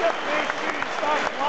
Stop.